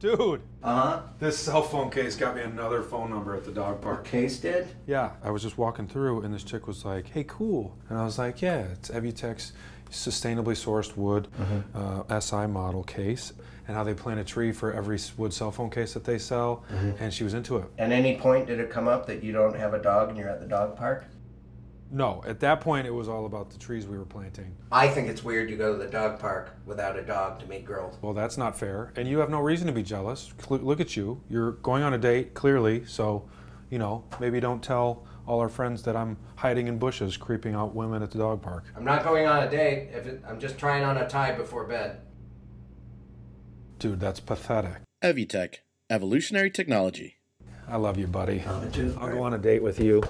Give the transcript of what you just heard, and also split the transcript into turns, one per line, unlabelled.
Dude,
Uh huh.
this cell phone case got me another phone number at the dog park.
Case did?
Yeah, I was just walking through and this chick was like, hey, cool. And I was like, yeah, it's Evutec's sustainably sourced wood uh, SI model case and how they plant a tree for every wood cell phone case that they sell. And she was into it.
At any point did it come up that you don't have a dog and you're at the dog park?
No, at that point, it was all about the trees we were planting.
I think it's weird you go to the dog park without a dog to meet girls.
Well, that's not fair. And you have no reason to be jealous. Cl- look at you. You're going on a date, clearly. So, you know, maybe don't tell all our friends that I'm hiding in bushes, creeping out women at the dog park.
I'm not going on a date. If it, I'm just trying on a tie before bed.
Dude, that's pathetic.
Evutec, evolutionary technology.
I love you, buddy.
Love it too.
I'll go on a date with you.